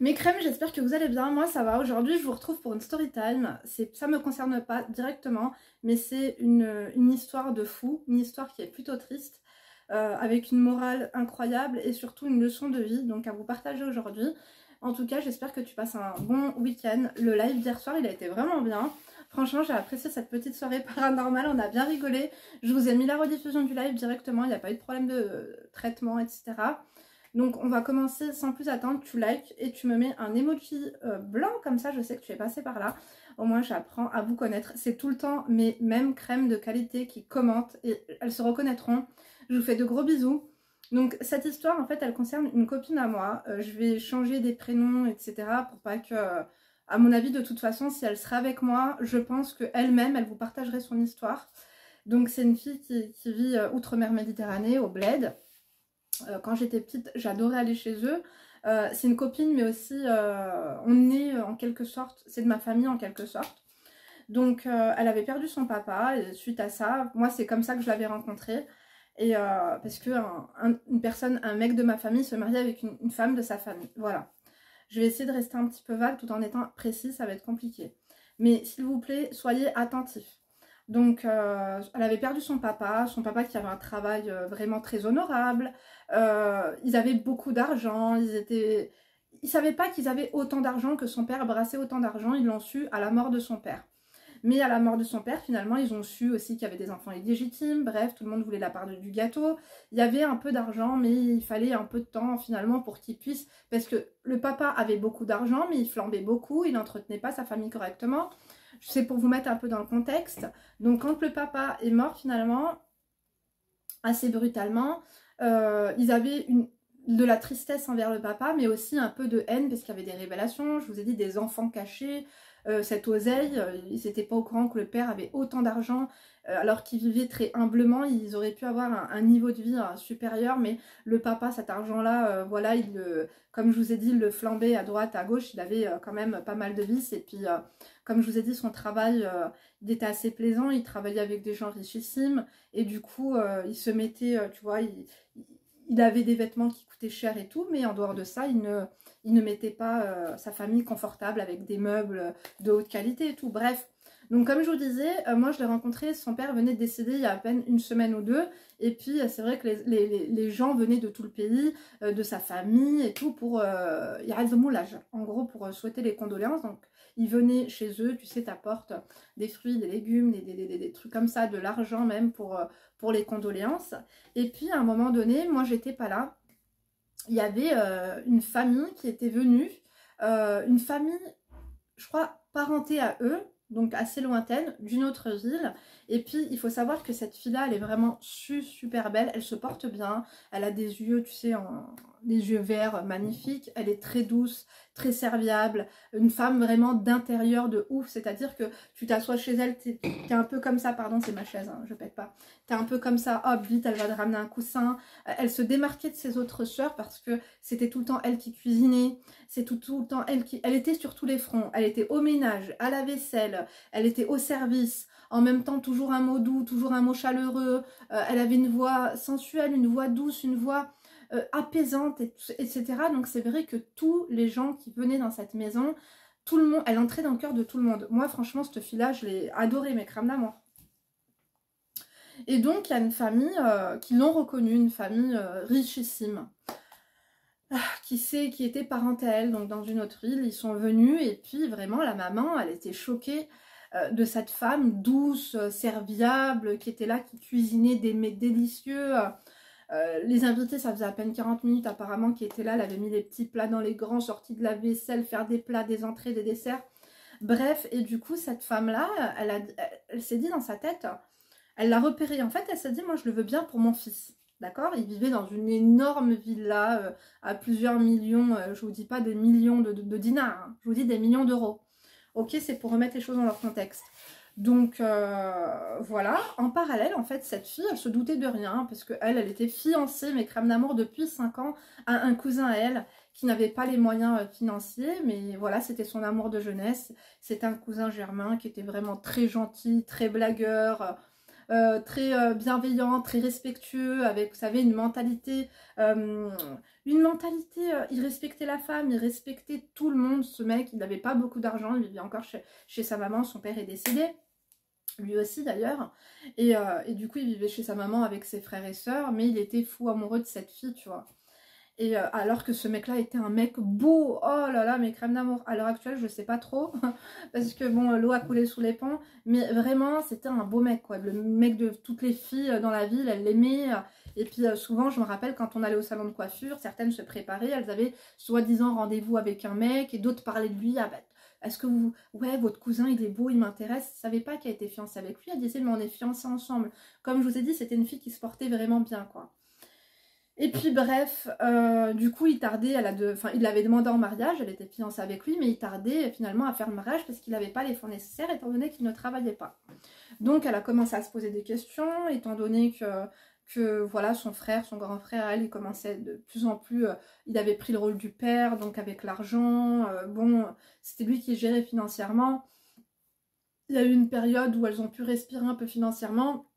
Mes crèmes, j'espère que vous allez bien. Moi, ça va. Aujourd'hui, je vous retrouve pour une story time. Ça me concerne pas directement, mais c'est une, histoire de fou, une histoire qui est plutôt triste, euh, avec une morale incroyable et surtout une leçon de vie, donc à vous partager aujourd'hui. En tout cas, j'espère que tu passes un bon week-end. Le live d'hier soir, il a été vraiment bien. Franchement, j'ai apprécié cette petite soirée paranormale, on a bien rigolé. Je vous ai mis la rediffusion du live directement, il n'y a pas eu de problème de traitement, etc. Donc on va commencer sans plus attendre, tu likes et tu me mets un emoji euh, blanc comme ça, je sais que tu es passé par là. Au moins j'apprends à vous connaître. C'est tout le temps mes mêmes crèmes de qualité qui commentent et elles se reconnaîtront. Je vous fais de gros bisous. Donc cette histoire en fait elle concerne une copine à moi. Euh, je vais changer des prénoms etc. pour pas que... à mon avis de toute façon si elle serait avec moi, je pense qu'elle-même elle vous partagerait son histoire. Donc c'est une fille qui, qui vit euh, outre-mer Méditerranée au Bled. Euh, quand j'étais petite, j'adorais aller chez eux. Euh, c'est une copine, mais aussi euh, on est en quelque sorte, c'est de ma famille en quelque sorte. Donc elle avait perdu son papa et suite à ça, moi c'est comme ça que je l'avais rencontré. Et parce que une personne, un mec de ma famille se mariait avec une, femme de sa famille. Voilà. Je vais essayer de rester un petit peu vague tout en étant précis, ça va être compliqué. Mais s'il vous plaît, soyez attentifs. Donc, elle avait perdu son papa, son papa qui avait un travail vraiment très honorable. Euh, ils avaient beaucoup d'argent, ils étaient... Ils savaient pas qu'ils avaient autant d'argent, que son père brassait autant d'argent, ils l'ont su à la mort de son père. Mais à la mort de son père, finalement, ils ont su aussi qu'il y avait des enfants illégitimes, bref, tout le monde voulait la part du gâteau. Il y avait un peu d'argent, mais il fallait un peu de temps, finalement, pour qu'ils puissent... Parce que le papa avait beaucoup d'argent, mais il flambait beaucoup, il n'entretenait pas sa famille correctement. C'est pour vous mettre un peu dans le contexte. Donc quand le papa est mort finalement, assez brutalement, euh, ils avaient de la tristesse envers le papa, mais aussi un peu de haine parce qu'il y avait des révélations, je vous ai dit des enfants cachés, euh, cette oseille, euh, ils n'étaient pas au courant que le père avait autant d'argent euh, alors qu'ils vivaient très humblement, ils auraient pu avoir un, niveau de vie supérieur, mais le papa, cet argent-là, voilà, il comme je vous ai dit, il le flambait à droite, à gauche, il avait quand même pas mal de vices, et puis comme je vous ai dit, son travail, il était assez plaisant, il travaillait avec des gens richissimes, et du coup, il se mettait, tu vois, il, il avait des vêtements qui coûtaient cher et tout, mais en dehors de ça, il ne, il ne mettait pas euh, sa famille confortable avec des meubles de haute qualité et tout. Bref, donc comme je vous disais, euh, moi je l'ai rencontré, son père venait de décéder il y a à peine une semaine ou deux. Et puis c'est vrai que les, gens venaient de tout le pays, euh, de sa famille et tout pour... le moulage, en gros pour souhaiter les condoléances. Donc ils venaient chez eux, tu sais, t'apportes des fruits, des légumes, des, des, trucs comme ça, de l'argent même pour, pour les condoléances. Et puis à un moment donné, moi j'étais pas là il y avait euh, une famille qui était venue, euh, une famille, je crois, parentée à eux, donc assez lointaine, d'une autre ville. Et puis, il faut savoir que cette fille-là, elle est vraiment super belle, elle se porte bien, elle a des yeux, tu sais, des yeux verts magnifiques, elle est très douce, très serviable, une femme vraiment d'intérieur de ouf, c'est-à-dire que tu t'assois chez elle, t'es es un peu comme ça, pardon c'est ma chaise, hein, je pète pas, t'es un peu comme ça, hop vite elle va te ramener un coussin, elle se démarquait de ses autres sœurs parce que c'était tout le temps elle qui cuisinait, c'est tout, tout le temps elle qui, elle était sur tous les fronts, elle était au ménage, à la vaisselle, elle était au service, en même temps toujours un mot doux, toujours un mot chaleureux, euh, elle avait une voix sensuelle, une voix douce, une voix euh, apaisante, etc. Donc c'est vrai que tous les gens qui venaient dans cette maison, tout le monde, elle entrait dans le cœur de tout le monde. Moi franchement cette fille-là, je l'ai adorée, mais crame d'amour. Et donc il y a une famille euh, qui l'ont reconnue, une famille richissime. Ah, qui sait, qui était elle, donc dans une autre ville, ils sont venus et puis vraiment la maman, elle était choquée de cette femme douce, serviable, qui était là, qui cuisinait des mets délicieux, euh, les invités, ça faisait à peine 40 minutes apparemment qui étaient là. Elle avait mis les petits plats dans les grands, sortis de la vaisselle, faire des plats, des entrées, des desserts. Bref, et du coup, cette femme-là, elle, elle, s'est dit dans sa tête, elle l'a repéré. En fait, elle s'est dit, moi, je le veux bien pour mon fils. D'accord? Il vivait dans une énorme villa euh, à plusieurs millions, euh, je vous dis pas des millions de, dinars, hein. je vous dis des millions d'euros. Ok, c'est pour remettre les choses dans leur contexte. Donc euh, voilà, en parallèle, en fait, cette fille, elle se doutait de rien, parce qu'elle, elle était fiancée, mais crème d'amour depuis 5 ans, à un cousin à elle, qui n'avait pas les moyens euh, financiers, mais voilà, c'était son amour de jeunesse. C'était un cousin germain qui était vraiment très gentil, très blagueur, euh, très bienveillant, très respectueux, avec, vous savez, une mentalité, une mentalité, il respectait la femme, il respectait tout le monde, ce mec, il n'avait pas beaucoup d'argent, il vivait encore chez, chez sa maman, son père est décédé lui aussi d'ailleurs, et, et, du coup il vivait chez sa maman avec ses frères et sœurs, mais il était fou amoureux de cette fille, tu vois. Et euh, alors que ce mec-là était un mec beau, oh là là, mes crèmes d'amour. À l'heure actuelle, je sais pas trop, parce que bon, l'eau a coulé sous les ponts, mais vraiment, c'était un beau mec, quoi. Le mec de toutes les filles dans la ville, elles l'aimaient. Et puis euh, souvent, je me rappelle quand on allait au salon de coiffure, certaines se préparaient, elles avaient soi-disant rendez-vous avec un mec, et d'autres parlaient de lui. Ah bah, est-ce que vous, ouais, votre cousin, il est beau, il m'intéresse. Je savais pas qu'elle était fiancée avec lui. Elle disait, mais on est fiancés ensemble. Comme je vous ai dit, c'était une fille qui se portait vraiment bien, quoi. Et puis bref, euh, du coup il tardait, elle a enfin il l'avait demandé en mariage, elle était fiancée avec lui, mais il tardait finalement à faire le mariage parce qu'il n'avait pas les fonds nécessaires étant donné qu'il ne travaillait pas. Donc elle a commencé à se poser des questions, étant donné que, voilà son frère, son grand frère, elle, il commençait de plus en plus, euh, il avait pris le rôle du père, donc avec l'argent, euh, bon, c'était lui qui gérait financièrement. Il y a eu une période où elles ont pu respirer un peu financièrement,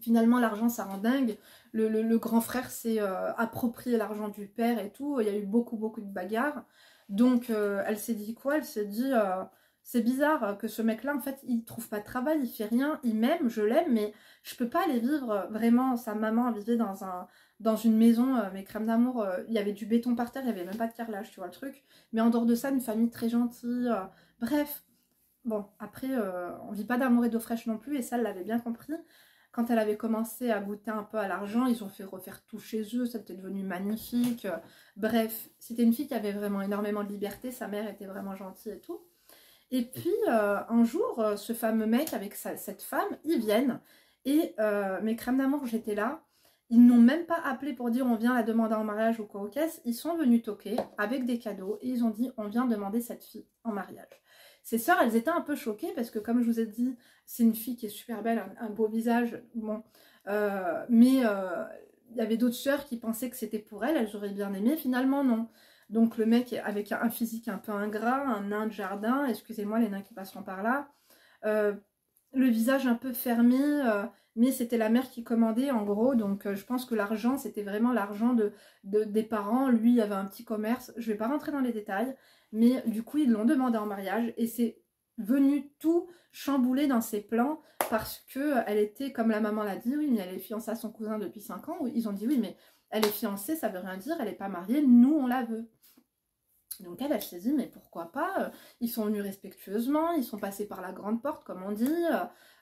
finalement l'argent ça rend dingue le, grand frère s'est euh, approprié l'argent du père et tout. Il y a eu beaucoup, beaucoup de bagarres. Donc, euh, elle s'est dit quoi? Elle s'est dit, euh, c'est bizarre que ce mec-là, en fait, il trouve pas de travail, il fait rien, il m'aime, je l'aime, mais je peux pas aller vivre vraiment. Sa maman vivait dans un dans une maison, mes crèmes d'amour, il y avait du béton par terre, il y avait même pas de carrelage, tu vois le truc. Mais en dehors de ça, une famille très gentille. bref, bon, après, on vit pas d'amour et d'eau fraîche non plus, et ça, elle l'avait bien compris. Quand elle avait commencé à goûter un peu à l'argent, ils ont fait refaire tout chez eux, ça était devenu magnifique. Bref, c'était une fille qui avait vraiment énormément de liberté, sa mère était vraiment gentille et tout. Et puis, euh, un jour, euh, ce fameux mec avec cette femme, ils viennent. Et euh, mes crèmes d'amour, j'étais là. Ils n'ont même pas appelé pour dire on vient la demander en mariage ou quoi au caisse. Ils sont venus toquer avec des cadeaux et ils ont dit on vient demander cette fille en mariage. Ses sœurs, elles étaient un peu choquées parce que, comme je vous ai dit, c'est une fille qui est super belle, un, beau visage, bon. Euh, mais euh, il y avait d'autres sœurs qui pensaient que c'était pour elle, elles auraient bien aimé, finalement non. Donc le mec avec un physique un peu ingrat, un nain de jardin, excusez-moi les nains qui passeront par là, euh, le visage un peu fermé, mais c'était la mère qui commandait en gros, donc je pense que l'argent c'était vraiment l'argent de, des parents, lui il avait un petit commerce, je vais pas rentrer dans les détails, mais du coup, ils l'ont demandé en mariage et c'est venu tout chambouler dans ses plans parce que elle était, comme la maman l'a dit, oui, mais elle est fiancée à son cousin depuis 5 ans. Ils ont dit oui, mais elle est fiancée, ça veut rien dire, elle n'est pas mariée, nous on la veut. Donc elle, elle s'est dit, mais pourquoi pas Ils sont venus respectueusement, ils sont passés par la grande porte, comme on dit.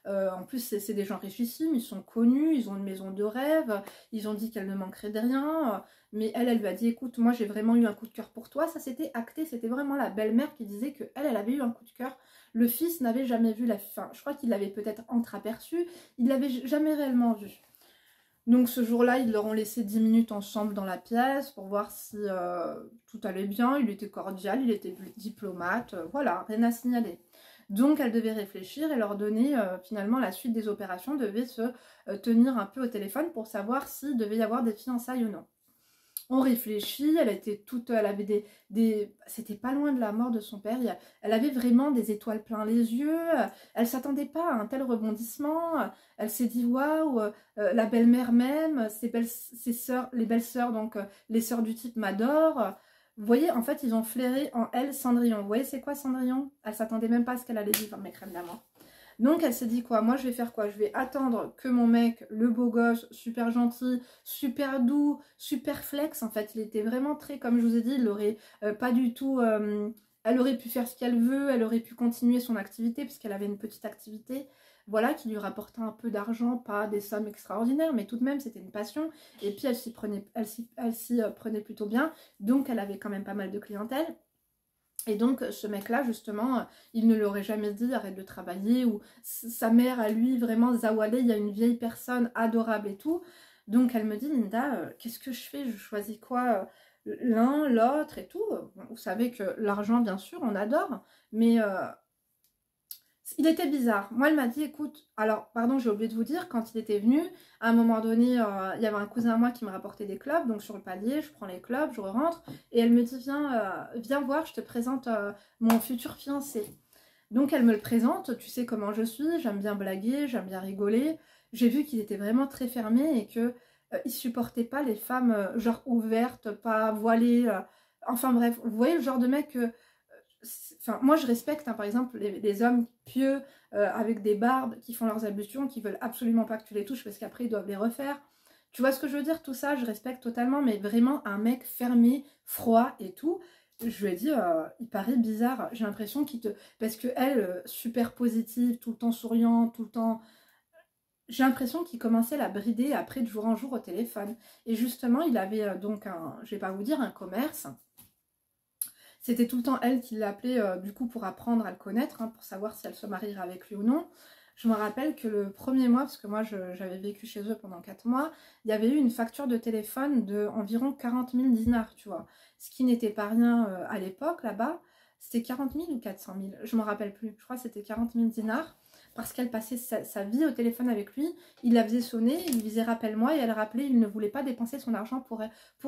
Euh, en plus, c'est des gens richissimes, ils sont connus, ils ont une maison de rêve, ils ont dit qu'elle ne manquerait de rien. Mais elle, elle lui a dit, écoute, moi j'ai vraiment eu un coup de cœur pour toi. Ça s'était acté, c'était vraiment la belle-mère qui disait que elle, elle avait eu un coup de cœur. Le fils n'avait jamais vu la fin. Je crois qu'il l'avait peut-être entreaperçu, il l'avait jamais réellement vu. Donc ce jour-là, ils leur ont laissé 10 minutes ensemble dans la pièce pour voir si euh, tout allait bien. Il était cordial, il était diplomate, euh, voilà, rien à signaler. Donc elle devait réfléchir et leur donner euh, finalement la suite des opérations, devait se tenir un peu au téléphone pour savoir s'il devait y avoir des fiançailles ou non on réfléchit, elle était toute, elle avait des, c'était pas loin de la mort de son père, elle avait vraiment des étoiles plein les yeux, elle s'attendait pas à un tel rebondissement, elle s'est dit waouh, euh, la belle-mère même, ses, belles, ses sœurs, les belles-sœurs, donc euh, les sœurs du type m'adorent. Vous voyez, en fait, ils ont flairé en elle Cendrillon. Vous voyez, c'est quoi Cendrillon? Elle s'attendait même pas à ce qu'elle allait vivre, mes crèmes d'amour. Donc elle s'est dit quoi? Moi je vais faire quoi? Je vais attendre que mon mec, le beau gosse, super gentil, super doux, super flex, en fait il était vraiment très, comme je vous ai dit, il aurait euh, pas du tout... Euh, elle aurait pu faire ce qu'elle veut, elle aurait pu continuer son activité puisqu'elle avait une petite activité, voilà, qui lui rapportait un peu d'argent, pas des sommes extraordinaires, mais tout de même c'était une passion. Et puis elle s'y prenait, elle s'y euh, prenait plutôt bien, donc elle avait quand même pas mal de clientèle. Et donc ce mec-là, justement, il ne l'aurait jamais dit arrête de travailler ou sa mère à lui, vraiment Zawale, il y a une vieille personne adorable et tout. Donc elle me dit Linda, euh, qu'est-ce que je fais? Je choisis quoi euh, L'un, l'autre et tout. Vous savez que l'argent, bien sûr, on adore, mais euh, il était bizarre. Moi, elle m'a dit, écoute, alors, pardon, j'ai oublié de vous dire, quand il était venu, à un moment donné, euh, il y avait un cousin à moi qui me rapportait des clubs, donc sur le palier, je prends les clubs, je rentre, et elle me dit, viens, euh, viens voir, je te présente mon futur fiancé. Donc elle me le présente, tu sais comment je suis, j'aime bien blaguer, j'aime bien rigoler. j'ai vu qu'il était vraiment très fermé et que euh, il supportait pas les femmes euh, genre ouvertes, pas voilées. euh, enfin bref, vous voyez le genre de mec que. euh, Enfin, moi je respecte hein, par exemple les, hommes pieux avec des barbes qui font leurs ablutions, qui veulent absolument pas que tu les touches parce qu'après ils doivent les refaire. Tu vois ce que je veux dire? Tout ça, je respecte totalement, mais vraiment un mec fermé, froid et tout. Je lui ai dit, il paraît bizarre. J'ai l'impression qu'il te. Parce que elle, super positive, tout le temps souriante, tout le temps j'ai l'impression qu'il commençait à la brider après de jour en jour au téléphone. Et justement, il avait euh, donc un, je vais pas vous dire, un commerce. C'était tout le temps elle qui l'appelait euh, du coup pour apprendre à le connaître, hein, pour savoir si elle se marierait avec lui ou non. Je me rappelle que le premier mois, parce que moi j'avais vécu chez eux pendant 4 mois, il y avait eu une facture de téléphone de environ 40 000 dinars, tu vois. Ce qui n'était pas rien euh, à l'époque là-bas. C'était 40 000 ou 400 000 Je me rappelle plus. Je crois que c'était 40 000 dinars parce qu'elle passait sa, vie au téléphone avec lui. Il la faisait sonner, il lui disait rappelle-moi et elle rappelait, il ne voulait pas dépenser son argent pour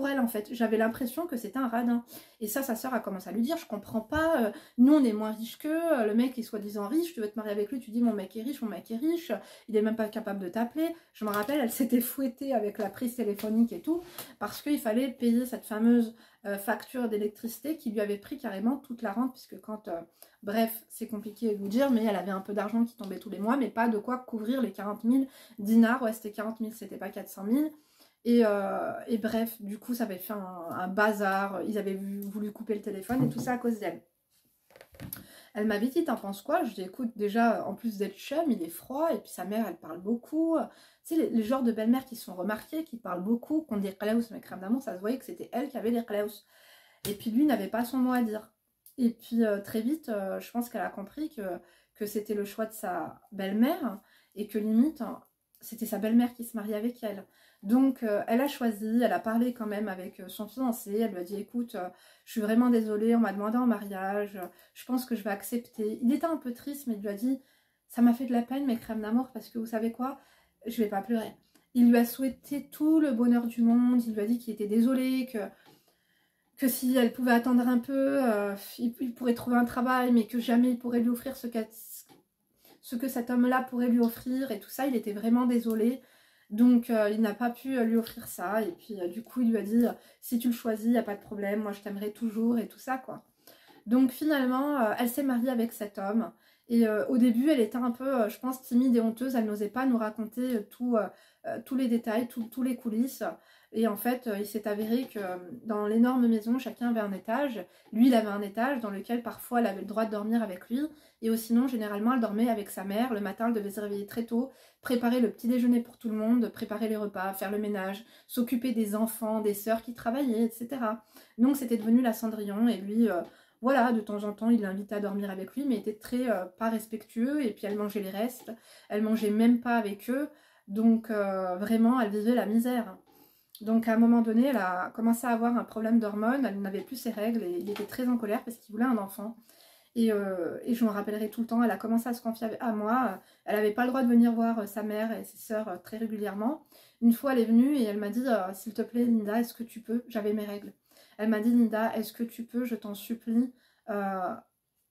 elle, en fait. J'avais l'impression que c'était un radin. Et ça, sa sœur a commencé à lui dire je comprends pas, euh, nous on est moins riches qu'eux, le mec est soi-disant riche, tu veux te marier avec lui, tu dis mon mec est riche, mon mec est riche, il est même pas capable de t'appeler. Je me rappelle, elle s'était fouettée avec la prise téléphonique et tout parce qu'il fallait payer cette fameuse euh, facture d'électricité qui lui avait pris carrément toute la rente puisque quand euh, Bref, c'est compliqué de vous dire, mais elle avait un peu d'argent qui tombait tous les mois, mais pas de quoi couvrir les 40 000 dinars. Ouais, c'était 40 000, c'était pas 400 000. Et, euh, et bref, du coup, ça avait fait un, bazar. Ils avaient voulu couper le téléphone et tout ça à cause d'elle. Elle m'avait dit, t'en penses quoi? Je dis, écoute, déjà, en plus d'être chum, il est froid, et puis sa mère, elle parle beaucoup. Tu sais, les, genres de belles-mères qui sont remarquées, qui parlent beaucoup, qui ont des klaus, mais crème d'amour, ça se voyait que c'était elle qui avait les klaus. Et puis lui n'avait pas son mot à dire. Et puis euh, très vite, euh, je pense qu'elle a compris que, que c'était le choix de sa belle-mère et que limite, hein, c'était sa belle-mère qui se mariait avec elle. Donc euh, elle a choisi, elle a parlé quand même avec euh, son fiancé, elle lui a dit écoute, euh, je suis vraiment désolée, on m'a demandé en mariage, je pense que je vais accepter. Il était un peu triste, mais il lui a dit ça m'a fait de la peine mes crèmes d'amour parce que vous savez quoi, je vais pas pleurer. Il lui a souhaité tout le bonheur du monde, il lui a dit qu'il était désolé, que que si elle pouvait attendre un peu, il, pourrait trouver un travail, mais que jamais il pourrait lui offrir ce, ce que cet homme-là pourrait lui offrir et tout ça. Il était vraiment désolé. Donc euh, il n'a pas pu euh, lui offrir ça. Et puis euh, du coup, il lui a dit si tu le choisis, il n'y a pas de problème, moi je t'aimerai toujours et tout ça quoi. Donc finalement, elle s'est mariée avec cet homme. Et au début, elle était un peu, je pense, timide et honteuse. Elle n'osait pas nous raconter tout, tous les détails, tous les coulisses. Et en fait, euh, il s'est avéré que euh, dans l'énorme maison, chacun avait un étage. Lui, il avait un étage dans lequel parfois elle avait le droit de dormir avec lui. Et sinon, généralement, elle dormait avec sa mère. Le matin, elle devait se réveiller très tôt, préparer le petit déjeuner pour tout le monde, préparer les repas, faire le ménage, s'occuper des enfants, des sœurs qui travaillaient, etc. Donc, c'était devenu la Cendrillon. Et lui, euh, voilà, de temps en temps, il l'invitait à dormir avec lui, mais était très pas respectueux. Et puis, elle mangeait les restes. Elle mangeait même pas avec eux. Donc, vraiment, elle vivait la misère. Donc à un moment donné, elle a commencé à avoir un problème d'hormones, elle n'avait plus ses règles et il était très en colère parce qu'il voulait un enfant. Et, euh, je me rappellerai tout le temps, elle a commencé à se confier à moi. Elle n'avait pas le droit de venir voir euh, sa mère et ses sœurs euh, très régulièrement. Une fois, elle est venue et elle m'a dit S'il te plaît, Linda, est-ce que tu peux? J'avais mes règles. Elle m'a dit Linda, est-ce que tu peux? Je t'en supplie.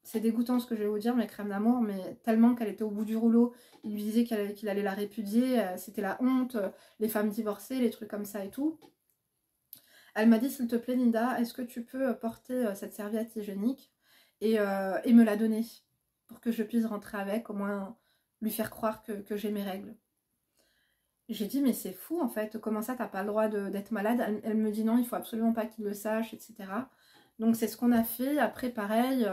C'est dégoûtant ce que je vais vous dire, mes crèmes d'amour, mais tellement qu'elle était au bout du rouleau. Il lui disait qu'il allait la répudier, euh, c'était la honte, euh, les femmes divorcées, les trucs comme ça et tout. Elle m'a dit, s'il te plaît, Linda, est-ce que tu peux porter euh, cette serviette hygiénique et, me la donner pour que je puisse rentrer avec, au moins lui faire croire que, j'ai mes règles? J'ai dit, mais c'est fou en fait, comment ça, t'as pas le droit d'être malade? Elle, me dit non, il faut absolument pas qu'il le sache, etc. Donc c'est ce qu'on a fait. Après, pareil,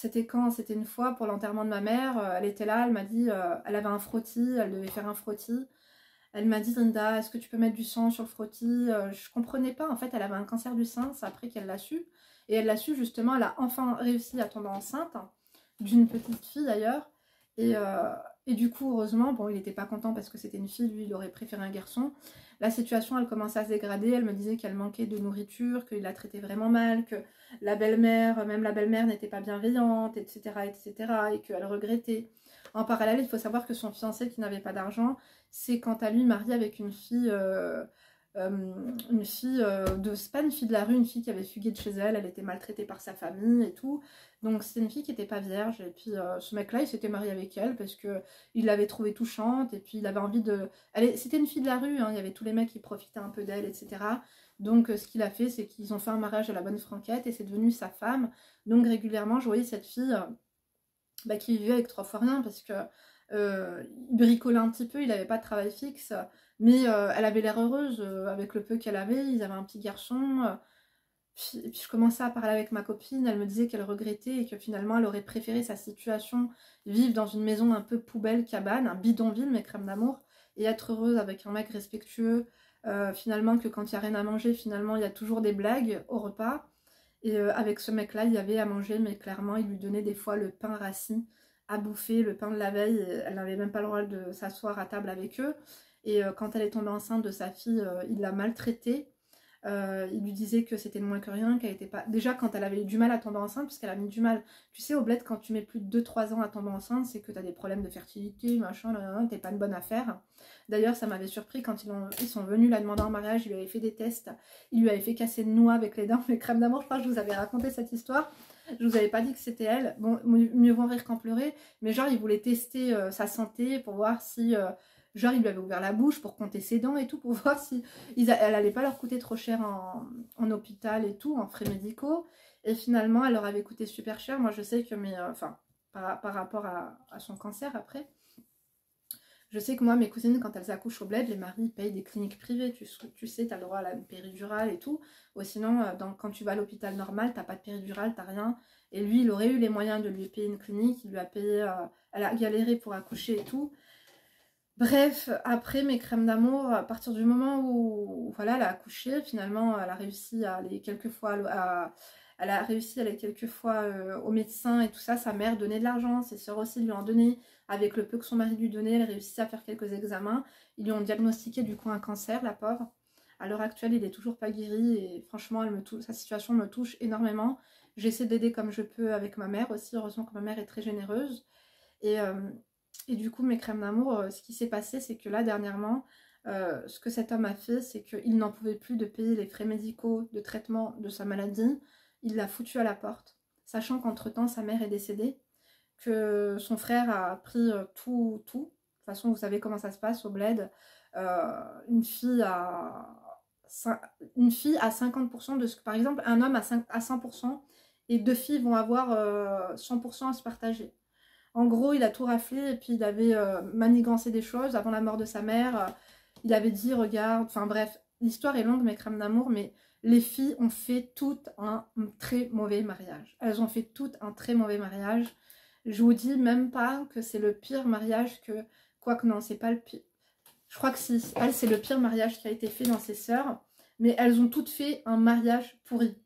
c'était quand? C'était une fois pour l'enterrement de ma mère. euh, Elle était là, elle m'a dit, euh, elle avait un frottis, elle devait faire un frottis. Elle m'a dit, Linda, est-ce que tu peux mettre du sang sur le frottis? Euh, Je comprenais pas, en fait, elle avait un cancer du sein, c'est après qu'elle l'a su. Et elle l'a su, justement, elle a enfin réussi à tomber enceinte, d'une petite fille d'ailleurs. Et, et du coup, heureusement, bon, il n'était pas content parce que c'était une fille, lui, il aurait préféré un garçon. La situation, elle commençait à se dégrader, elle me disait qu'elle manquait de nourriture, qu'il la traitait vraiment mal, que la belle-mère, même la belle-mère n'était pas bienveillante, etc., etc., et qu'elle regrettait. En parallèle, il faut savoir que son fiancé qui n'avait pas d'argent, c'est quant à lui marié avec une fille euh, une fille de, pas une fille de la rue, une fille qui avait fugué de chez elle, elle était maltraitée par sa famille et tout. Donc c'était une fille qui n'était pas vierge. Et puis ce mec-là, il s'était marié avec elle parce que il l'avait trouvée touchante et puis il avait envie de. C'était une fille de la rue, hein, il y avait tous les mecs qui profitaient un peu d'elle, etc. Donc ce qu'il a fait, c'est qu'ils ont fait un mariage à la bonne franquette et c'est devenu sa femme. Donc régulièrement, je voyais cette fille bah, qui vivait avec trois fois rien parce que euh, il bricolait un petit peu, il n'avait pas de travail fixe, mais euh, elle avait l'air heureuse euh, avec le peu qu'elle avait, ils avaient un petit garçon. Puis, et puis je commençais à parler avec ma copine, elle me disait qu'elle regrettait et que finalement elle aurait préféré sa situation, vivre dans une maison un peu poubelle, cabane, un bidonville, mais crème d'amour, et être heureuse avec un mec respectueux, finalement que quand il n'y a rien à manger, finalement il y a toujours des blagues au repas. Et avec ce mec-là, il y avait à manger, mais clairement, il lui donnait des fois le pain rassis à bouffer le pain de la veille. Elle n'avait même pas le droit de s'asseoir à table avec eux. Et euh, quand elle est tombée enceinte de sa fille, euh, il l'a maltraitée. Euh, il lui disait que c'était moins que rien, qu'elle était pas. Déjà, quand elle avait eu du mal à tomber enceinte, puisqu'elle a mis du mal. Tu sais, au quand tu mets plus de 2-3 ans à tomber enceinte, c'est que tu as des problèmes de fertilité, machin, t'es pas une bonne affaire. D'ailleurs, ça m'avait surpris quand ils, ont... ils, sont venus la demander en mariage, il lui avait fait des tests, il lui avait fait casser de noix avec les dents, les crèmes d'amour. Je crois que je vous avais raconté cette histoire. Je vous avais pas dit que c'était elle. Bon, mieux vaut rire qu'en pleurer. Mais genre, il voulait tester sa santé pour voir si. Genre, il lui avait ouvert la bouche pour compter ses dents et tout, pour voir si elle allait pas leur coûter trop cher en, hôpital et tout, en frais médicaux. Et finalement, elle leur avait coûté super cher. Moi, je sais que mes. Euh, enfin, par, rapport à, son cancer après. Je sais que moi, mes cousines, quand elles accouchent au bled, les maris payent des cliniques privées. Tu, tu sais, tu as le droit à la péridurale et tout. Ou sinon, euh, quand tu vas à l'hôpital normal, t'as pas de péridurale, t'as rien. Et lui, il aurait eu les moyens de lui payer une clinique. Il lui a payé, euh, elle a galéré pour accoucher et tout. Bref, après mes crèmes d'amour, à partir du moment où, voilà, elle a accouché, finalement, elle a réussi à aller quelques fois à, elle a réussi à aller quelques fois euh, au médecin et tout ça. Sa mère donnait de l'argent, ses soeurs aussi lui en donnaient. Avec le peu que son mari lui donnait, elle réussit à faire quelques examens. Ils lui ont diagnostiqué du coup un cancer, la pauvre. À l'heure actuelle, il est toujours pas guéri et franchement, sa situation me touche énormément. J'essaie d'aider comme je peux avec ma mère aussi. Heureusement que ma mère est très généreuse. Et, euh, et du coup, mes crèmes d'amour, euh, ce qui s'est passé, c'est que là, dernièrement, ce que cet homme a fait, c'est qu'il n'en pouvait plus de payer les frais médicaux de traitement de sa maladie il l'a foutu à la porte, sachant qu'entre-temps sa mère est décédée, que son frère a pris euh, tout, tout. De toute façon, vous savez comment ça se passe au bled. Euh, une fille à une fille à 50% de ce que, par exemple, un homme à, 100% et deux filles vont avoir 100% euh, à se partager. En gros, il a tout raflé et puis il avait manigancé des choses avant la mort de sa mère. il avait dit, regarde, enfin bref, l'histoire est longue, mes crèmes d'amour, mais les filles ont fait tout un très mauvais mariage. Elles ont fait tout un très mauvais mariage. Je vous dis même pas que c'est le pire mariage que... Quoique non, c'est pas le pire. Je crois que si, elle, c'est le pire mariage qui a été fait dans ses sœurs. Mais elles ont toutes fait un mariage pourri.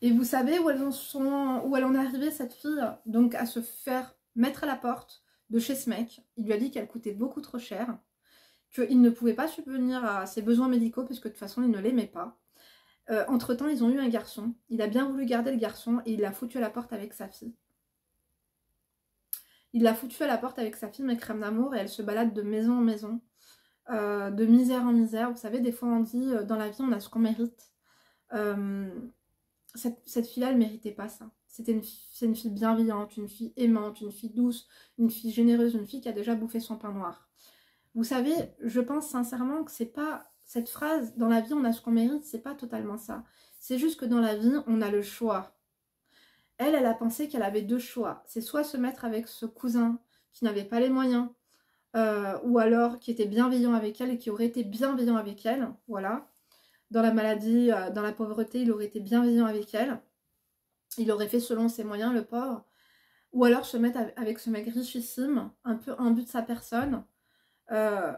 Et vous savez où elles en sont, où elle en est arrivée, cette fille? Donc à se faire mettre à la porte de chez ce mec. Il lui a dit qu'elle coûtait beaucoup trop cher qu'il ne pouvait pas subvenir à ses besoins médicaux parce que de toute façon il ne l'aimait pas. Euh, entre temps, ils ont eu un garçon. Il a bien voulu garder le garçon et il l'a foutu à la porte avec sa fille. Il l'a foutu à la porte avec sa fille, mais crème d'amour, et elle se balade de maison en maison, euh, de misère en misère. Vous savez, des fois on dit euh, dans la vie on a ce qu'on mérite. Cette, fille-là, elle méritait pas ça. C'était une, une fille bienveillante, une fille aimante, une fille douce, une fille généreuse, une fille qui a déjà bouffé son pain noir. Vous savez, je pense sincèrement que c'est pas cette phrase dans la vie on a ce qu'on mérite, c'est pas totalement ça. C'est juste que dans la vie on a le choix. Elle, elle a pensé qu'elle avait deux choix. C'est soit se mettre avec ce cousin qui n'avait pas les moyens, euh, ou alors qui était bienveillant avec elle et qui aurait été bienveillant avec elle. Voilà. Dans la maladie, euh, dans la pauvreté, il aurait été bienveillant avec elle. Il aurait fait selon ses moyens, le pauvre. Ou alors se mettre avec ce mec richissime, un peu but de sa personne, euh,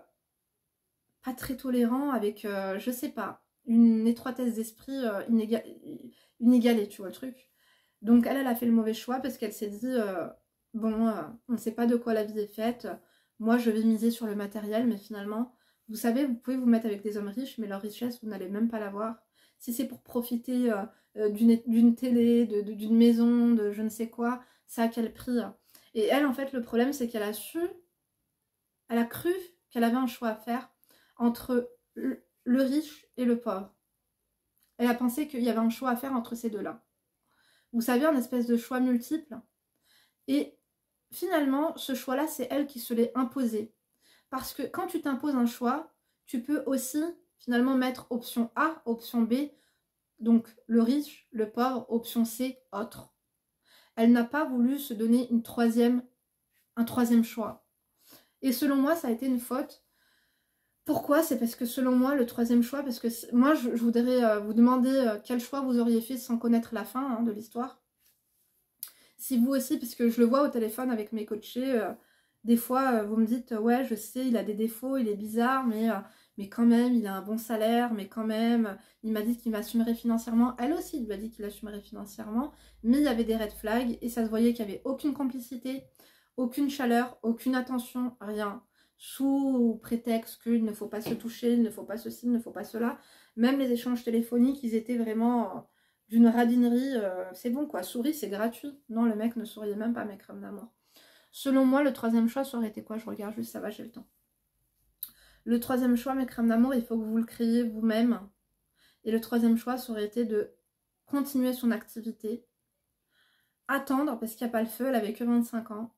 pas très tolérant, avec, euh, je sais pas, une étroitesse d'esprit euh, inégalée, tu vois le truc. Donc elle, elle a fait le mauvais choix parce qu'elle s'est dit, bon, on ne sait pas de quoi la vie est faite, moi je vais miser sur le matériel, mais finalement, vous savez, vous pouvez vous mettre avec des hommes riches, mais leur richesse, vous n'allez même pas l'avoir. Si c'est pour profiter d'une télé, d'une maison, de je ne sais quoi, ça à quel prix Et elle, en fait, le problème, c'est qu'elle a su elle a cru qu'elle avait un choix à faire entre le riche et le pauvre. Elle a pensé qu'il y avait un choix à faire entre ces deux-là. Vous savez, un espèce de choix multiple. Et finalement, ce choix-là, c'est elle qui se l'est imposé. Parce que quand tu t'imposes un choix, tu peux aussi finalement mettre option A, option B, donc le riche, le pauvre, option C, autre. Elle n'a pas voulu se donner une troisième, un troisième choix. Et selon moi, ça a été une faute. Pourquoi? C'est parce que selon moi, le troisième choix, parce que moi, je, voudrais euh, vous demander euh, quel choix vous auriez fait sans connaître la fin hein, de l'histoire. Si vous aussi, parce que je le vois au téléphone avec mes coachés, euh, des fois, vous me dites, ouais, je sais, il a des défauts, il est bizarre, mais mais quand même, il a un bon salaire, mais quand même, il m'a dit qu'il m'assumerait financièrement. Elle aussi, il lui a dit qu'il assumerait financièrement, mais il y avait des red flags et ça se voyait qu'il n'y avait aucune complicité, aucune chaleur, aucune attention, rien. Sous prétexte qu'il ne faut pas se toucher, il ne faut pas ceci, il ne faut pas cela. Même les échanges téléphoniques, ils étaient vraiment d'une radinerie. Euh, c'est bon quoi, souris, c'est gratuit. Non, le mec ne souriait même pas, mec, comme d'amour. Selon moi, le troisième choix, ça aurait été quoi? Je regarde juste, ça va, j'ai le temps. Le troisième choix, mes crèmes d'amour, il faut que vous le créiez vous-même. Et le troisième choix, ça aurait été de continuer son activité. Attendre, parce qu'il n'y a pas le feu, elle avait que 25 ans.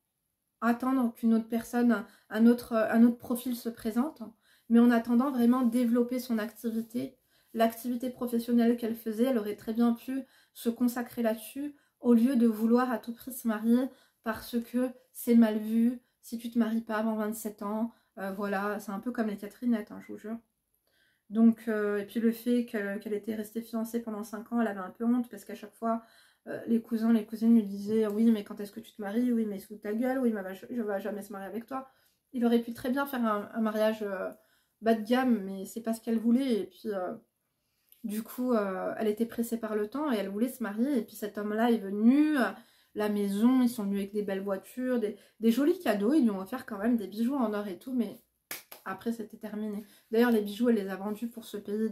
Attendre qu'une autre personne, un autre profil se présente. Mais en attendant, vraiment développer son activité. L'activité professionnelle qu'elle faisait, elle aurait très bien pu se consacrer là-dessus au lieu de vouloir à tout prix se marier parce que c'est mal vu, si tu te maries pas avant 27 ans, euh, voilà, c'est un peu comme les Catherinettes, hein, je vous jure. Donc, euh, et puis le fait qu'elle était restée fiancée pendant 5 ans, elle avait un peu honte parce qu'à chaque fois, euh, les cousins, les cousines lui disaient Oui, mais quand est-ce que tu te maries? Oui, mais sous ta gueule, oui, je ne vais jamais se marier avec toi. Il aurait pu très bien faire un, mariage bas de gamme, mais c'est pas ce qu'elle voulait. Et puis, du coup, elle était pressée par le temps et elle voulait se marier. Et puis cet homme-là est venu la maison, ils sont venus avec des belles voitures, des, jolis cadeaux, ils lui ont offert quand même des bijoux en or et tout, mais après c'était terminé. D'ailleurs les bijoux elle les a vendus pour se payer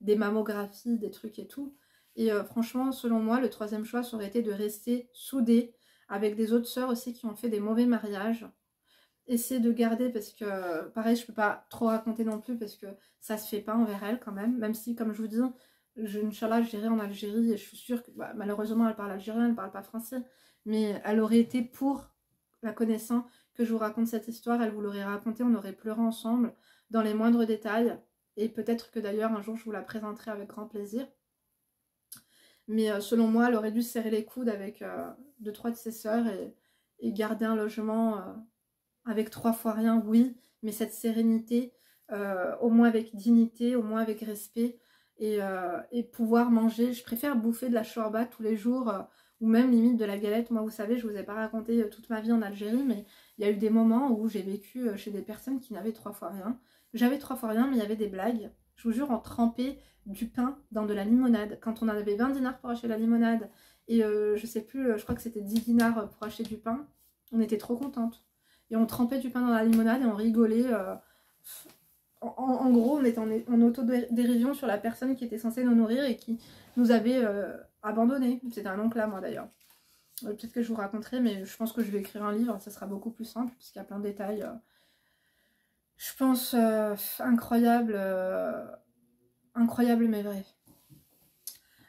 des, mammographies, des trucs et tout. Et euh, franchement selon moi le troisième choix ça aurait été de rester soudé avec des autres sœurs aussi qui ont fait des mauvais mariages. Essayer de garder parce que pareil je peux pas trop raconter non plus parce que ça se fait pas envers elle quand même, même si comme je vous dis je, Inch'Allah, j'irai en Algérie et je suis sûre que bah, malheureusement elle parle algérien, elle parle pas français, mais elle aurait été pour la connaissant que je vous raconte cette histoire, elle vous l'aurait raconté, on aurait pleuré ensemble dans les moindres détails. Et peut-être que d'ailleurs un jour je vous la présenterai avec grand plaisir. Mais euh, selon moi, elle aurait dû serrer les coudes avec euh, deux, trois de ses sœurs et, garder un logement euh, avec trois fois rien, oui, mais cette sérénité, au moins avec dignité, au moins avec respect, euh, et, pouvoir manger. Je préfère bouffer de la shorba tous les jours euh, ou même limite de la galette. Moi, vous savez, je vous ai pas raconté euh, toute ma vie en Algérie, mais il y a eu des moments où j'ai vécu chez des personnes qui n'avaient trois fois rien. J'avais trois fois rien, mais il y avait des blagues. Je vous jure, on trempait du pain dans de la limonade. Quand on avait 20 dinars pour acheter la limonade et je sais plus, je crois que c'était 10 dinars pour acheter du pain, on était trop contentes. Et on trempait du pain dans la limonade et on rigolait en, gros, on était en, autodérision sur la personne qui était censée nous nourrir et qui nous avait euh, abandonnés. C'était un oncle à moi d'ailleurs. Euh, peut-être que je vous raconterai, mais je pense que je vais écrire un livre, ça sera beaucoup plus simple, puisqu'il y a plein de détails. Euh, je pense incroyable, incroyable mais vrai.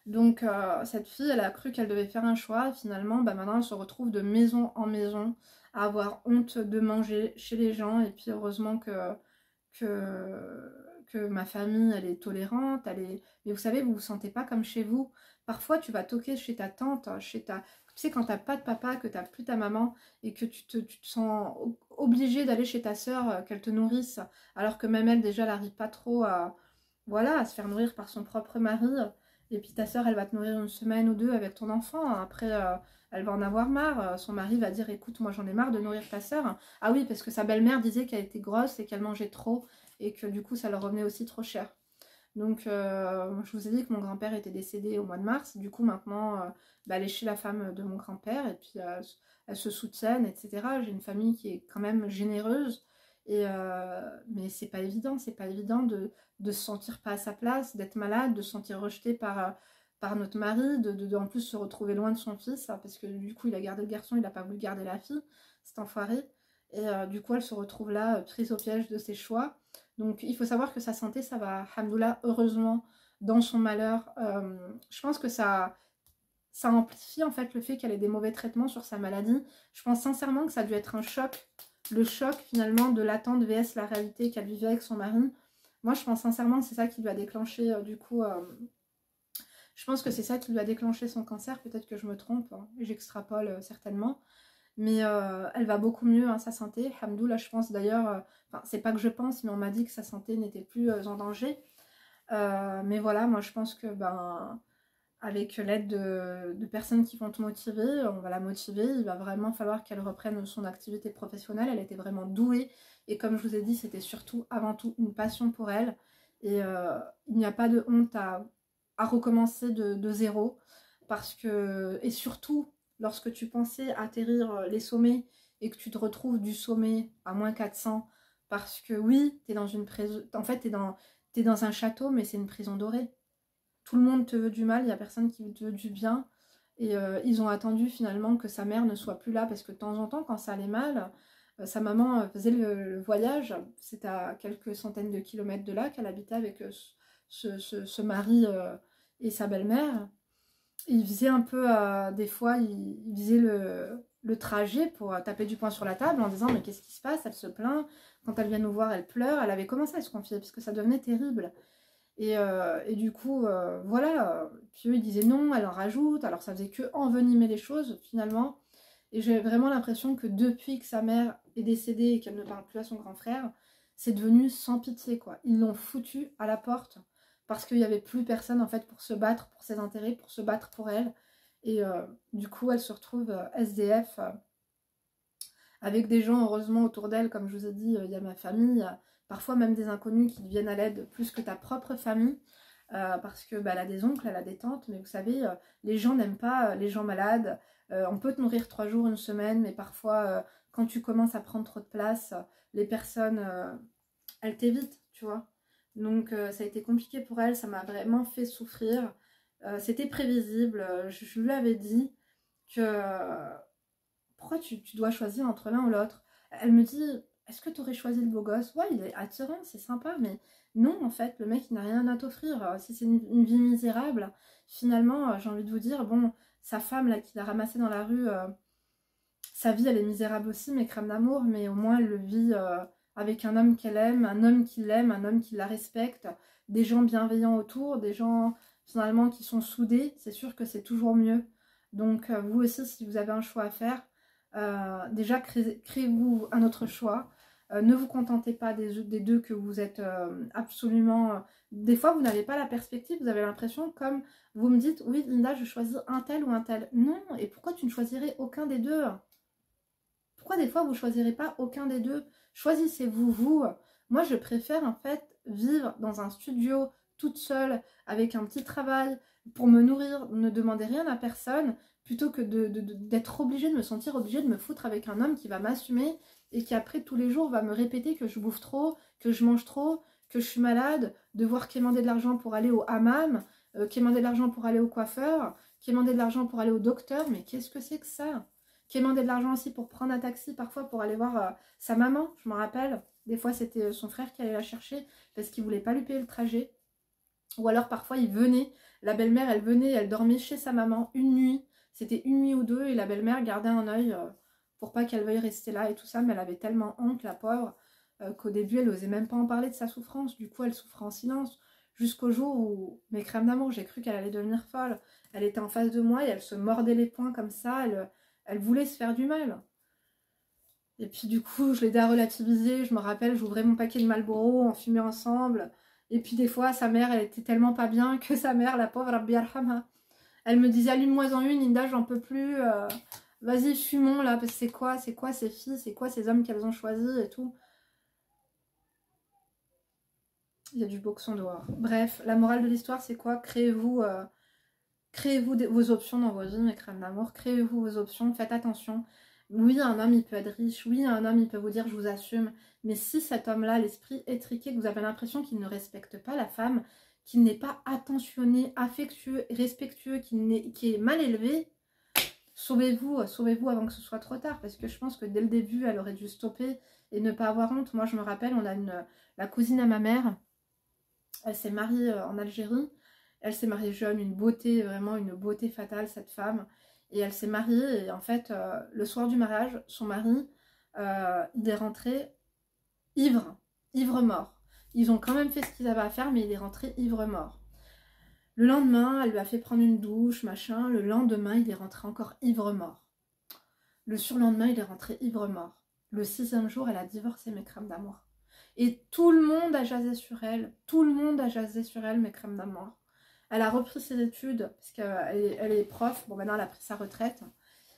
Donc cette fille, elle a cru qu'elle devait faire un choix. Finalement, bah, maintenant, elle se retrouve de maison en maison à avoir honte de manger chez les gens. Et puis heureusement que que, que ma famille, elle est tolérante, elle est... Mais vous savez, vous vous sentez pas comme chez vous. Parfois, tu vas toquer chez ta tante, chez ta... Tu sais, quand t'as pas de papa, que t'as plus ta maman, et que tu te, tu te sens obligé d'aller chez ta soeur, euh, qu'elle te nourrisse, alors que même elle, déjà, elle n'arrive pas trop à... Voilà, à se faire nourrir par son propre mari. Et puis ta soeur, elle va te nourrir une semaine ou deux avec ton enfant. Après, euh, elle va en avoir marre. Son mari va dire écoute, moi j'en ai marre de nourrir ta soeur. Ah oui, parce que sa belle-mère disait qu'elle était grosse et qu'elle mangeait trop et que du coup ça leur revenait aussi trop cher. Donc euh, je vous ai dit que mon grand-père était décédé au mois de mars. Du coup maintenant, euh, bah, elle est chez la femme de mon grand-père et puis euh, elle se soutiennent, etc. J'ai une famille qui est quand même généreuse. Et mais c'est pas évident, c'est pas évident de, de se sentir pas à sa place, d'être malade, de se sentir rejeté par par notre mari, de, en plus se retrouver loin de son fils, hein, parce que du coup il a gardé le garçon, il n'a pas voulu garder la fille, c'est enfoiré. Et euh, du coup elle se retrouve là, euh, prise au piège de ses choix. Donc il faut savoir que sa santé, ça va, hamdoullah, heureusement, dans son malheur. Euh, je pense que ça, ça amplifie en fait le fait qu'elle ait des mauvais traitements sur sa maladie. Je pense sincèrement que ça a dû être un choc, le choc finalement de l'attente vs la réalité qu'elle vivait avec son mari. Moi je pense sincèrement que c'est ça qui lui a déclenché du coup... Euh, je pense que c'est ça qui lui a déclenché son cancer, peut-être que je me trompe, hein, j'extrapole certainement. Mais elle va beaucoup mieux, hein, sa santé. Hamdou, là je pense d'ailleurs, enfin c'est pas que je pense, mais on m'a dit que sa santé n'était plus en danger. mais voilà, moi je pense que ben avec l'aide de, personnes qui vont te motiver, on va la motiver, il va vraiment falloir qu'elle reprenne son activité professionnelle, elle était vraiment douée, et comme je vous ai dit, c'était surtout avant tout une passion pour elle, et euh, il n'y a pas de honte à, recommencer de, zéro, parce que, et surtout, lorsque tu pensais atterrir les sommets, et que tu te retrouves du sommet à moins 400, parce que oui, tu es dans une prison, en fait, tu es dans, es dans un château, mais c'est une prison dorée tout le monde te veut du mal, il n'y a personne qui te veut du bien. Et euh, ils ont attendu finalement que sa mère ne soit plus là parce que de temps en temps, quand ça allait mal, euh, sa maman euh, faisait le, voyage. C'est à quelques centaines de kilomètres de là qu'elle habitait avec ce, mari et sa belle-mère. Il faisait un peu, des fois, il, faisait le, trajet pour taper du poing sur la table en disant Mais qu'est-ce qui se passe? Elle se plaint. Quand elle vient nous voir, elle pleure. Elle avait commencé à se confier parce que ça devenait terrible. Euh, et, du coup, euh, voilà. Puis eux, ils disaient non, elle en rajoute. Alors ça faisait que envenimer les choses finalement. Et j'ai vraiment l'impression que depuis que sa mère est décédée et qu'elle ne parle plus à son grand frère, c'est devenu sans pitié quoi. Ils l'ont foutu à la porte parce qu'il n'y avait plus personne en fait pour se battre pour ses intérêts, pour se battre pour elle. Et euh, du coup, elle se retrouve SDF avec des gens heureusement autour d'elle, comme je vous ai dit, il y a ma famille, parfois même des inconnus qui viennent à l'aide plus que ta propre famille. Euh, parce que bah, elle a des oncles, elle a des tantes, mais vous savez, euh, les gens n'aiment pas euh, les gens malades. on peut te nourrir trois jours, une semaine, mais parfois, quand tu commences à prendre trop de place, les personnes, elles t'évitent, tu vois. Donc ça a été compliqué pour elle, ça m'a vraiment fait souffrir. C'était prévisible, je, lui avais dit que pourquoi tu, dois choisir entre l'un ou l'autre? Elle me dit, est-ce que tu aurais choisi le beau gosse? Ouais, il est attirant, c'est sympa, mais non, en fait, le mec, il n'a rien à t'offrir. Euh, si c'est une, vie misérable, finalement, euh, j'ai envie de vous dire, bon, sa femme, là, qui l'a ramassé dans la rue, euh, sa vie, elle est misérable aussi, mais crème d'amour, mais au moins, elle le vit avec un homme qu'elle aime, un homme qui l'aime, un homme qui la respecte, des gens bienveillants autour, des gens, finalement, qui sont soudés. C'est sûr que c'est toujours mieux. Donc, vous aussi, si vous avez un choix à faire, déjà, créez-vous un autre choix. Euh, ne vous contentez pas des, deux que vous êtes euh, absolument... Euh, des fois, vous n'avez pas la perspective, vous avez l'impression comme vous me dites, oui, Linda, je choisis un tel ou un tel. Non, et pourquoi tu ne choisirais aucun des deux? Pourquoi des fois, vous ne choisirez pas aucun des deux? Choisissez-vous, vous. Moi, je préfère en fait vivre dans un studio toute seule, avec un petit travail, pour me nourrir, ne demander rien à personne, plutôt que d'être obligée, de me sentir obligée de me foutre avec un homme qui va m'assumer et qui après tous les jours va me répéter que je bouffe trop, que je mange trop, que je suis malade, devoir quémander de l'argent pour aller au hammam, euh, quémander de l'argent pour aller au coiffeur, quémander de l'argent pour aller au docteur, mais qu'est-ce que c'est que ça? Quémander de l'argent aussi pour prendre un taxi parfois pour aller voir euh, sa maman, je me rappelle. Des fois c'était euh, son frère qui allait la chercher parce qu'il voulait pas lui payer le trajet. Ou alors parfois il venait, la belle-mère elle venait, elle dormait chez sa maman une nuit. C'était une nuit ou deux et la belle-mère gardait un œil pour pas qu'elle veuille rester là et tout ça, mais elle avait tellement honte, la pauvre, euh, qu'au début, elle osait même pas en parler de sa souffrance. Du coup, elle souffrait en silence. Jusqu'au jour où, mes crèmes d'amour, j'ai cru qu'elle allait devenir folle. Elle était en face de moi et elle se mordait les poings comme ça. Elle voulait se faire du mal. Et puis du coup, je l'aidais à relativiser. Je me rappelle, j'ouvrais mon paquet de Marlboro, on fumait ensemble. Et puis des fois, sa mère, elle était tellement pas bien que sa mère, la pauvre Rabbi elle me disait allume-moi en une, Inda, j'en peux plus. Euh, Vas-y, fumons là, parce que c'est quoi, c'est quoi ces filles, c'est quoi ces hommes qu'elles ont choisis et tout. Il y a du boxon dehors. Bref, la morale de l'histoire, c'est quoi? Créez-vous euh, créez-vous vos options dans vos vies, mes crèmes d'amour. Créez-vous vos options, faites attention. Oui, un homme, il peut être riche. Oui, un homme, il peut vous dire, je vous assume. Mais si cet homme-là, l'esprit étriqué, que vous avez l'impression qu'il ne respecte pas la femme, qu'il n'est pas attentionné, affectueux, respectueux, qu'il est mal élevé, sauvez-vous, sauvez-vous avant que ce soit trop tard, parce que je pense que dès le début, elle aurait dû stopper et ne pas avoir honte. Moi, je me rappelle, on a la cousine à ma mère. Elle s'est mariée en Algérie. Elle s'est mariée jeune, une beauté, vraiment une beauté fatale, cette femme. Et elle s'est mariée, et en fait, le soir du mariage, son mari, il est rentré ivre, ivre mort. Ils ont quand même fait ce qu'ils avaient à faire, mais il est rentré ivre mort. Le lendemain, elle lui a fait prendre une douche, machin. Le lendemain, il est rentré encore ivre mort. Le surlendemain, il est rentré ivre mort. Le sixième jour, elle a divorcé mes crèmes d'amour. Et tout le monde a jasé sur elle. Tout le monde a jasé sur elle, mes crèmes d'amour. Elle a repris ses études, parce qu'elle est, elle est prof. Bon, maintenant, elle a pris sa retraite.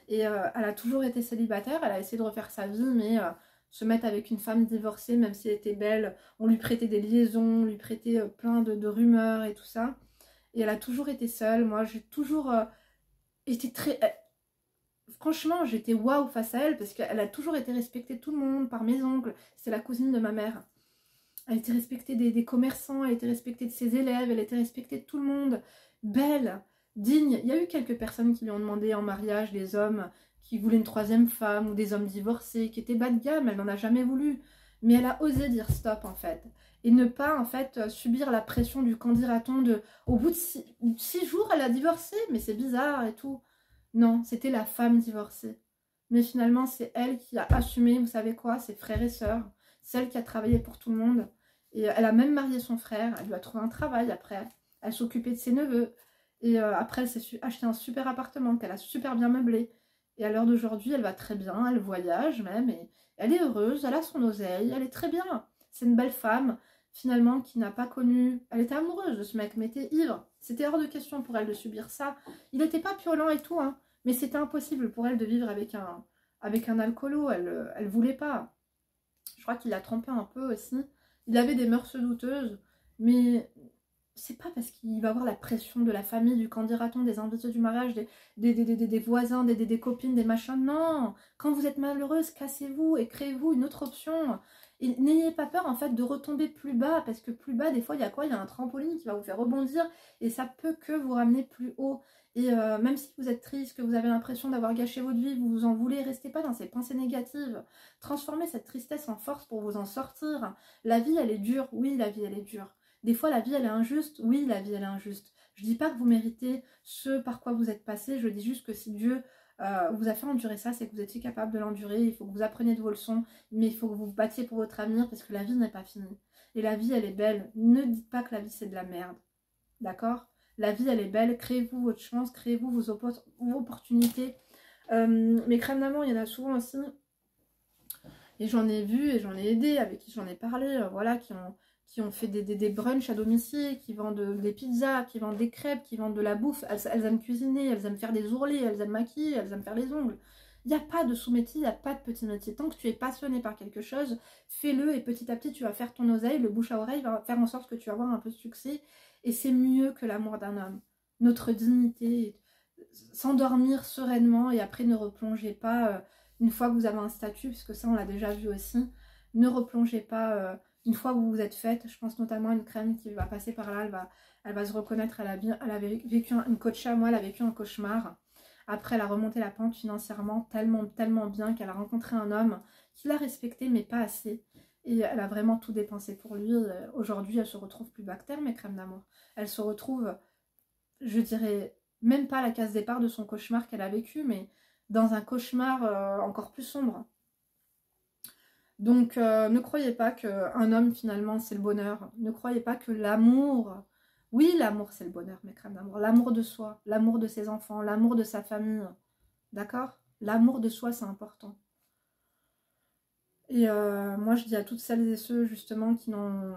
Et euh, elle a toujours été célibataire. Elle a essayé de refaire sa vie, mais euh, se mettre avec une femme divorcée, même si elle était belle, on lui prêtait des liaisons, on lui prêtait euh, plein de rumeurs et tout ça. Et elle a toujours été seule. Moi, j'ai toujours euh, été très... Franchement, j'étais waouh face à elle parce qu'elle a toujours été respectée tout le monde par mes oncles. C'est la cousine de ma mère. Elle était respectée des, commerçants, elle était respectée de ses élèves, elle était respectée de tout le monde. Belle, digne. Il y a eu quelques personnes qui lui ont demandé en mariage, des hommes qui voulaient une troisième femme ou des hommes divorcés, qui étaient bas de gamme. Elle n'en a jamais voulu. Mais elle a osé dire stop en fait et ne pas en fait subir la pression du candidaton de au bout de six, jours elle a divorcé mais c'est bizarre et tout non c'était la femme divorcée mais finalement c'est elle qui a assumé vous savez quoi ses frères et sœurs celle qui a travaillé pour tout le monde et elle a même marié son frère elle lui a trouvé un travail après elle s'occupait de ses neveux et euh, après elle s'est acheté un super appartement qu'elle a super bien meublé et à l'heure d'aujourd'hui elle va très bien elle voyage même et elle est heureuse elle a son oseille elle est très bien c'est une belle femme finalement, qui n'a pas connu... Elle était amoureuse de ce mec, mais était ivre. C'était hors de question pour elle de subir ça. Il n'était pas violent et tout, hein, mais c'était impossible pour elle de vivre avec un, avec un alcoolo. Elle, elle voulait pas. Je crois qu'il l'a trompé un peu aussi. Il avait des mœurs douteuses, mais c'est pas parce qu'il va avoir la pression de la famille, du candidaton, des invités du mariage, des, voisins, des, copines, des machins. Non Quand vous êtes malheureuse, cassez-vous et créez-vous une autre option. N'ayez pas peur en fait de retomber plus bas, parce que plus bas, des fois, il y a quoi? Il y a un trampoline qui va vous faire rebondir et ça peut que vous ramener plus haut. Et euh, même si vous êtes triste, que vous avez l'impression d'avoir gâché votre vie, vous vous en voulez, restez pas dans ces pensées négatives. Transformez cette tristesse en force pour vous en sortir. La vie, elle est dure. Oui, la vie, elle est dure. Des fois, la vie, elle est injuste. Oui, la vie, elle est injuste. Je dis pas que vous méritez ce par quoi vous êtes passé. Je dis juste que si Dieu euh, vous a fait endurer ça, c'est que vous étiez capable de l'endurer, il faut que vous appreniez de vos leçons, mais il faut que vous vous battiez pour votre avenir parce que la vie n'est pas finie. Et la vie, elle est belle. Ne dites pas que la vie, c'est de la merde. D'accord? La vie, elle est belle. Créez-vous votre chance, créez-vous vos, opportunités. Euh, crèmes d'amant, il y en a souvent aussi. Et j'en ai vu et j'en ai aidé, avec qui j'en ai parlé, euh, voilà, qui ont fait des, des, brunchs à domicile, qui vendent des pizzas, qui vendent des crêpes, qui vendent de la bouffe. Elles, aiment cuisiner, elles aiment faire des ourlets, elles aiment maquiller, elles aiment faire les ongles. Il n'y a pas de sous-métier, il n'y a pas de petit métier. Tant que tu es passionné par quelque chose, fais-le et petit à petit tu vas faire ton oseille, le bouche à oreille va faire en sorte que tu vas avoir un peu de succès. Et c'est mieux que l'amour d'un homme. Notre dignité, s'endormir sereinement et après ne replongez pas, euh, une fois que vous avez un statut, puisque ça on l'a déjà vu aussi, ne replongez pas... Euh, une fois que vous vous êtes faite, je pense notamment à une crème qui va passer par là, elle va, se reconnaître, elle a, elle avait vécu une coach à moi, elle a vécu un cauchemar. Après, elle a remonté la pente financièrement tellement, tellement bien qu'elle a rencontré un homme qui l'a respecté, mais pas assez. Et elle a vraiment tout dépensé pour lui. Aujourd'hui, elle se retrouve plus bactère, mes crèmes d'amour. Elle se retrouve, je dirais, même pas à la case départ de son cauchemar qu'elle a vécu, mais dans un cauchemar euh, encore plus sombre. Donc euh, ne croyez pas qu'un homme finalement c'est le bonheur. Ne croyez pas que l'amour, oui l'amour c'est le bonheur mes crèmes d'amour. L'amour de soi, l'amour de ses enfants, l'amour de sa famille. D'accord? L'amour de soi c'est important. Et euh, moi je dis à toutes celles et ceux justement qui n'ont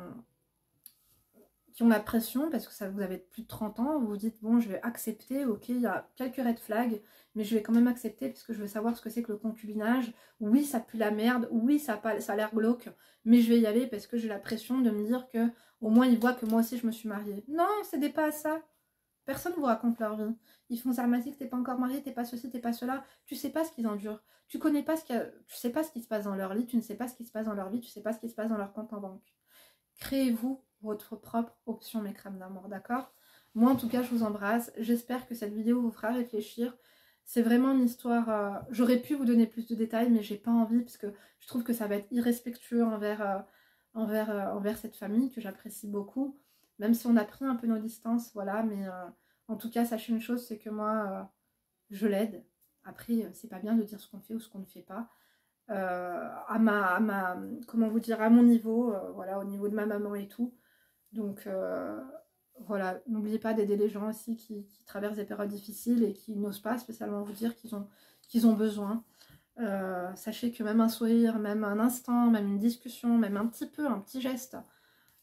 qui ont la pression parce que ça vous avez plus de 30 ans, vous vous dites bon je vais accepter, ok il y a quelques red flags, mais je vais quand même accepter parce que je veux savoir ce que c'est que le concubinage. Oui ça pue la merde, oui ça a, l'air glauque, mais je vais y aller parce que j'ai la pression de me dire que au moins ils voient que moi aussi je me suis mariée. Non, c'est pas à ça. Personne ne vous raconte leur vie. Ils font tu t'es pas encore marié, t'es pas ceci, t'es pas cela. Tu sais pas ce qu'ils endurent. Tu connais pas ce sais pas ce qui se passe dans leur lit, tu ne sais pas ce qui se passe dans leur vie, tu sais pas ce qui se passe dans leur compte en banque. Créez-vous votre propre option mes crèmes d'amour, d'accord? Moi en tout cas je vous embrasse, j'espère que cette vidéo vous fera réfléchir. C'est vraiment une histoire, euh, j'aurais pu vous donner plus de détails mais j'ai pas envie parce que je trouve que ça va être irrespectueux envers, euh, envers, envers cette famille que j'apprécie beaucoup, même si on a pris un peu nos distances, voilà, mais en tout cas, sachez une chose, c'est que moi, je l'aide. Après, c'est pas bien de dire ce qu'on fait ou ce qu'on ne fait pas. à, ma, comment vous dire, à mon niveau, voilà, au niveau de ma maman et tout. Donc, voilà, n'oubliez pas d'aider les gens aussi qui, traversent des périodes difficiles et qui n'osent pas spécialement vous dire qu'ils ont, besoin. Euh, sachez que même un sourire, même un instant, même une discussion, même un petit peu, un petit geste,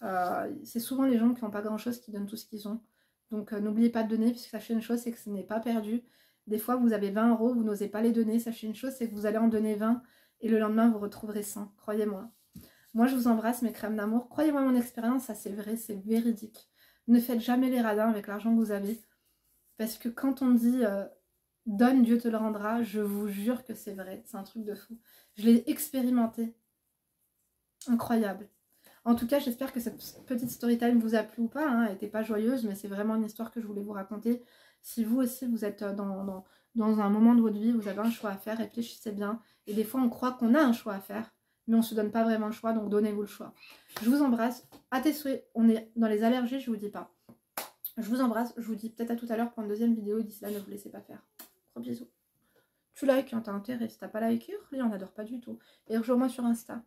euh, c'est souvent les gens qui n'ont pas grand-chose qui donnent tout ce qu'ils ont. Donc euh, n'oubliez pas de donner, puisque sachez une chose, c'est que ce n'est pas perdu. Des fois, vous avez 20 euros, vous n'osez pas les donner. Sachez une chose, c'est que vous allez en donner 20 et le lendemain, vous retrouverez 100, croyez-moi. Moi, je vous embrasse, mes crèmes d'amour. Croyez-moi, mon expérience, ça c'est vrai, c'est véridique. Ne faites jamais les radins avec l'argent que vous avez. Parce que quand on dit euh, donne, Dieu te le rendra, je vous jure que c'est vrai. C'est un truc de fou. Je l'ai expérimenté. Incroyable. En tout cas, j'espère que cette petite story time vous a plu ou pas. Hein. Elle n'était pas joyeuse, mais c'est vraiment une histoire que je voulais vous raconter. Si vous aussi, vous êtes euh, dans, un moment de votre vie, vous avez un choix à faire, réfléchissez bien. Et des fois, on croit qu'on a un choix à faire mais on ne se donne pas vraiment le choix, donc donnez-vous le choix. Je vous embrasse. À tes souhaits, on est dans les allergies, je vous dis pas. Je vous embrasse, je vous dis peut-être à tout à l'heure pour une deuxième vidéo, d'ici là, ne vous laissez pas faire. Gros bisous. Tu likes quand t'as intérêt, si t'as pas liké, on n'adore pas du tout. Et rejoins-moi sur Insta.